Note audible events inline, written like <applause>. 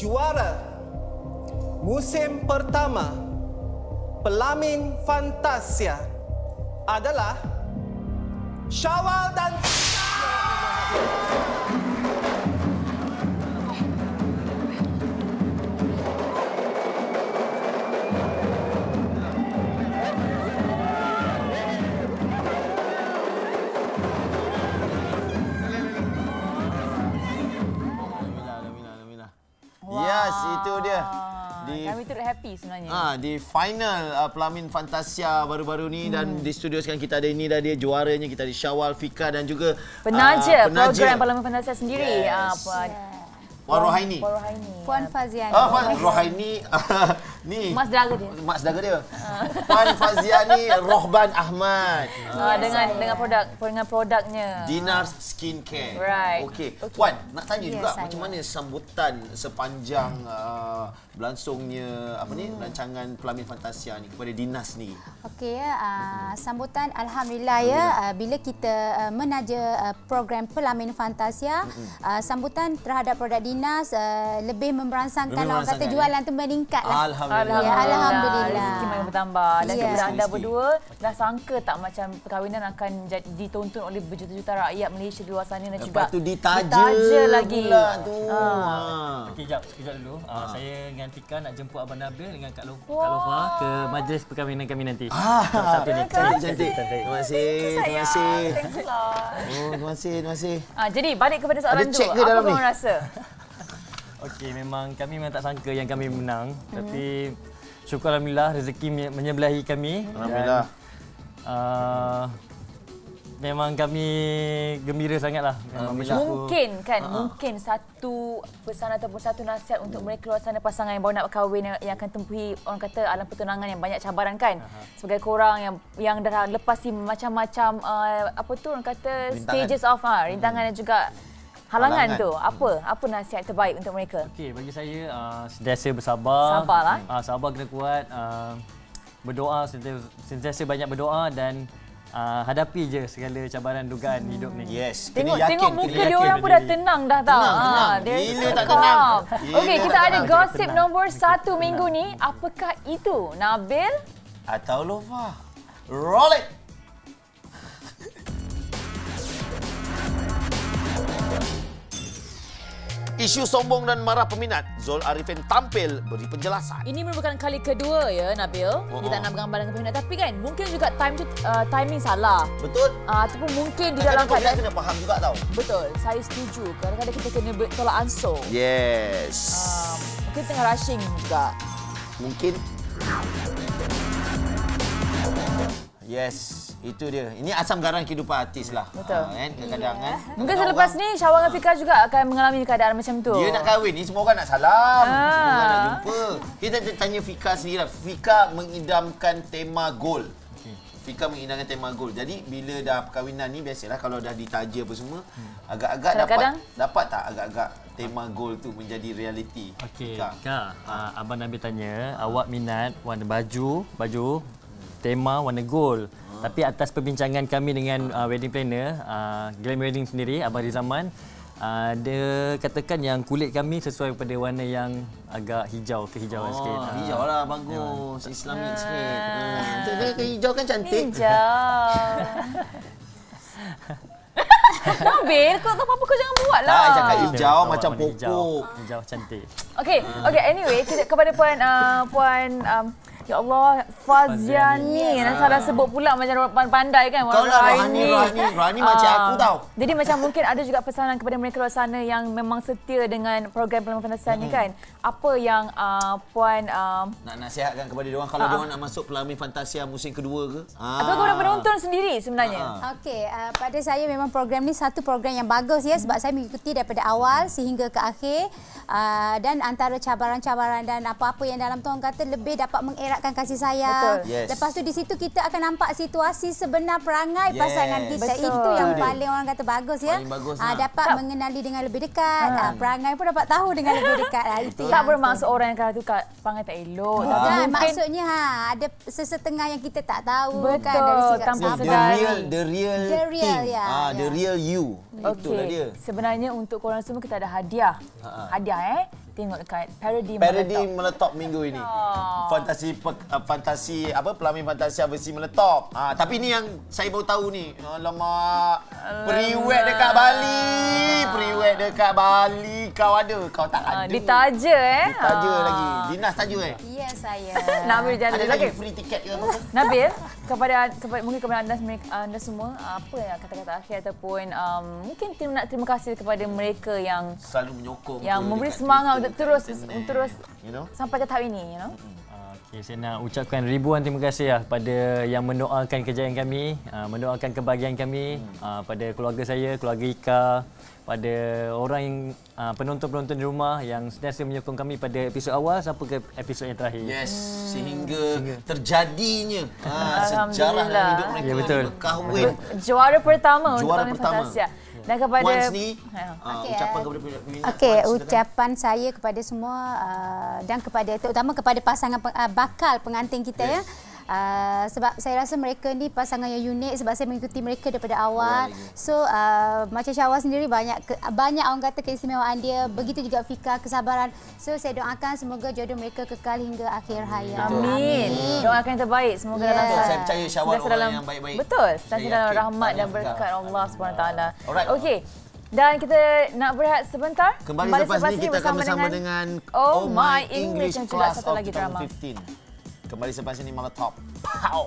juara. Musim pertama Pelamin Fantasia adalah Syawal dan Alhamdulillah, Di Kami turut happy sebenarnya. Ah, di final uh, Pelamin Fantasia baru-baru ni hmm. dan di studio sekarang kita ada ini dah dia juaranya kita ada Syawal, Fika dan juga Penaja, ah, program Parlimen Fantasia sendiri. Yes. Ah, Puan, Puan Rohaini. Puan Rohaini. Puan Faziani. Ah, Puan Rohaini <laughs> ni Mas Draga dia. mak saudara dia. Puan Faziani Rohban Ahmad. Ah, dengan dengan produk dengan produknya. Dinar Skincare. Right. Okey. Okey. Puan, nak tanya Ya, juga saya. macam mana sambutan sepanjang uh, berlangsungnya apa ni Hmm. rancangan Pelamin Fantasia ni kepada Dinas ni. Okey ya, uh, sambutan alhamdulillah ya uh, bila kita uh, menaja uh, program Pelamin Fantasia, uh, sambutan terhadap produk dinas uh, lebih memberansangkan Lebih orang kata memberansangkan, jualan tu meningkat lah. Alhamdulillah. Ya, alhamdulillah. Rezeki makin bertambah. Dan Ya. kepada anda berdua, dah sangka tak macam perkahwinan akan jadi, ditonton oleh berjuta-juta rakyat Malaysia di luar sana dan juga Lepas tu ditaja, ditaja lagi. pula tu. Ah. Ha. Okey, jap, sekejap dulu. Uh, saya dengan Tika nak jemput Abang Nabil dengan Kak, Lo- Kak Lofa ke majlis perkahwinan kami nanti. Ah, Sabtu ni. cantik, cantik. Terima kasih, terima kasih. Thanks a lot. Oh, terima kasih, terima kasih. Ah, jadi balik kepada soalan Ada tu. Apa dalam korang rasa? Okey, memang kami memang tak sangka yang kami menang. Tapi syukur Alhamdulillah rezeki me- menyebelahi kami. Alhamdulillah. Dan, uh, memang kami gembira sangatlah. Memang. Mungkin kan, mungkin satu pesan ataupun satu nasihat untuk mereka luar sana pasangan yang baru nak berkahwin yang, akan tempuhi orang kata alam pertunangan yang banyak cabaran kan. Sebagai korang yang yang dah lepasi macam-macam uh, apa tu orang kata Rintangan. stages of uh, rintangan dan juga halangan, Halangan. tu. Apa? Apa nasihat terbaik untuk mereka? Okey, bagi saya uh, sentiasa bersabar. Sabarlah. Uh, sabar kena kuat. Uh, berdoa sentiasa, sentiasa banyak berdoa dan uh, hadapi je segala cabaran dugaan hidup ni. Yes, Tengok kena yakin. tengok muka dia orang pun dah tenang dah tau. Tenang, tenang. dia Gila tak tenang. Okey, kita ada tenang. gosip Tenang. nombor satu minggu ni. Apakah itu? Nabil? Atau Lofa. Roll it. Isu sombong dan marah peminat, Zul Arifin tampil beri penjelasan. Ini merupakan kali kedua ya Nabil. Oh, Kita oh. nak bergambar dengan peminat. Tapi kan mungkin juga time tu uh, timing salah. Betul? Uh, ataupun mungkin di dalam keadaan... kena faham juga tau. Betul, saya setuju. Kadang-kadang kita kena tolak ansur. Yes. Uh, mungkin tengah rushing juga. Mungkin Yes, itu dia. Ini asam garam kehidupan artis lah. Betul. Ha, kan? Kadang-kadang kan. Mungkin selepas orang- ni Syawal dengan Fika juga akan mengalami keadaan macam tu. Dia nak kahwin ni semua orang nak salam. Ah. Semua orang nak jumpa. Kita tanya Fika sendiri lah. Fika mengidamkan tema gol. Fika mengidamkan tema gol. Jadi bila dah perkahwinan ni biasalah kalau dah ditaja apa semua, agak-agak dapat Kadang-kadang- dapat tak agak-agak tema gol tu menjadi realiti. Okey, Fika. Kak, uh, Abang Nabil tanya, awak minat warna baju, baju tema warna gold. Tapi atas perbincangan kami dengan uh, wedding planner, uh, Glam Wedding sendiri, Abang Rizaman, uh, dia katakan yang kulit kami sesuai pada warna yang agak hijau, kehijauan Oh, sikit. Ah. hijau lah bagus. Islamik sikit. Hmm. Tu dia ke hijau kan cantik. Hijau. <laughs> Nabil, kau tak apa-apa kau jangan buat lah. Tak, cakap hijau Awak macam warna hijau. pokok. Hijau cantik. Okey, okey. Anyway, kita kepada puan uh, puan um, Ya Allah, Faziani. Nanti salah sebut pula macam pandai kan. Kau lah Rohani, Rohani. Rohani macam Ah, aku tau. Jadi macam mungkin ada juga pesanan kepada mereka luar sana yang memang setia dengan program Pelan Fantasian ni kan. Apa yang uh, puan um, Nak nasihatkan kepada orang kalau dia orang nak masuk Pelamin Fantasia musim kedua ke? Ah. atau kepada penonton sendiri sebenarnya? Okey, uh, pada saya memang program ni satu program yang bagus ya sebab saya mengikuti daripada awal sehingga ke akhir uh, dan antara cabaran-cabaran dan apa-apa yang dalam tu orang kata lebih dapat mengeratkan kasih sayang. Betul. Yes. Lepas tu di situ kita akan nampak situasi sebenar perangai Yes. pasangan kita. Betul. Itu yang Betul paling orang kata bagus ya. Paling bagus, Ah, ha. dapat Tak. mengenali dengan lebih dekat. Ah, perangai pun dapat tahu dengan lebih dekat. Ah, itu Tak bermaksud orang yang kata tu kat perangai tak elok. Tapi Kan, mungkin maksudnya ha ada sesetengah yang kita tak tahu Betul, kan dari sikap tanpa The real, the real, The real, thing. ya, Ah, the ya. real you. Itulah dia. Sebenarnya untuk korang semua kita ada hadiah. Hadiah eh. Tengok dekat Parody Parody Meletup. meletop minggu ini. Ah. Fantasi pe- uh, fantasi apa pelamin fantasi versi meletop. Ah tapi ni yang saya baru tahu ni. Alamak. Priwet dekat Bali. Dekat Bali. Kau ada, kau tak Ah, ada. Ditaja eh. Ditaja Ah. lagi. Dinas taja eh. Ya saya. <laughs> Nabil jalan Ada lagi. free tiket ke apa? Nabil, kepada, kepada mungkin kepada anda, anda semua, apa ya kata-kata akhir ataupun um, mungkin terima, nak terima kasih kepada mereka yang Selalu menyokong yang memberi semangat untuk terus internet, terus you know. sampai ke tahap ini, you know. Ah, Okey, saya nak ucapkan ribuan terima kasih lah pada yang mendoakan kejayaan kami, ah, mendoakan kebahagiaan kami, ah, pada keluarga saya, keluarga Ika, pada orang yang ah, penonton-penonton di rumah yang sentiasa menyokong kami pada episod awal sampai ke episod yang terakhir. Yes, sehingga terjadinya ha, sejarah dalam hidup mereka Ya, betul. berkahwin. Juara pertama untuk Juara Pelamin pertama. Fantasia. Dan kepada Wan ni Ha. uh, Okey, ucapan eh. kepada peminat. Okey, ucapan saya kepada semua uh, dan kepada terutama kepada pasangan uh, bakal pengantin kita ya. Uh, sebab saya rasa mereka ni pasangan yang unik sebab saya mengikuti mereka daripada awal. Awal lagi. So uh, macam Syawal sendiri banyak ke, banyak orang kata keistimewaan dia, begitu juga Fika kesabaran. So saya doakan semoga jodoh mereka kekal hingga akhir hayat. Amin. Doakan yang terbaik semoga Yeah. dalam Betul, saya percaya Syawal orang dalam- yang baik-baik. Betul, Saya sentiasa dalam yakin rahmat dan berkat. Allah SWT. Alright. Okey. Dan kita nak berehat sebentar. Kembali, selepas ni kita akan bersama dengan, Oh My English dan juga Class satu lagi drama. 2015. Kembali selepas ini Malah Top. Pow!